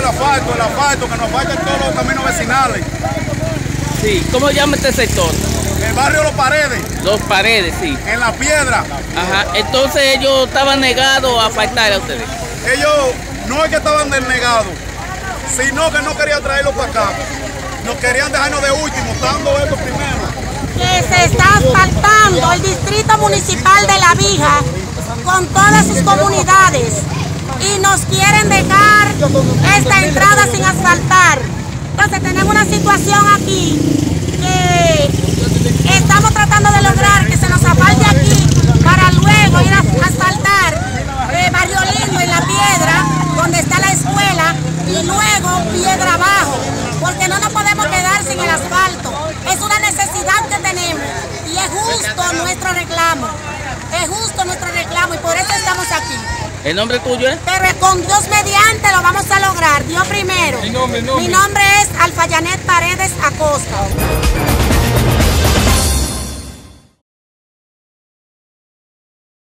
el asfalto, el asfalto, que nos faltan todos los caminos vecinales. Sí, ¿cómo llama este sector? El barrio Los Paredes. Los Paredes, sí. En La Piedra. Ajá, entonces ellos estaban negados a faltar a ustedes. Ellos no es que estaban desnegados, sino que no querían traerlos para acá. Nos querían dejarnos de último, dando esto primero. Que se está asfaltando el distrito municipal de La Vija con todas sus comunidades y nos quieren dejar esta entrada sin asfaltar. Entonces tenemos una situación aquí que estamos tratando de lograr que se nos asfalte aquí para luego ir a asfaltar eh, Barrio Lindo en La Piedra, donde está la escuela, y luego Piedra Abajo, porque no nos podemos quedar sin el asfalto. Es una necesidad que tenemos y es justo nuestro reclamo. Es justo nuestro reclamo y por eso estamos aquí. ¿El nombre tuyo es? Pero con Dios mediante lo vamos a lograr. Dios primero. Mi nombre, es Alfayanet Paredes Acosta.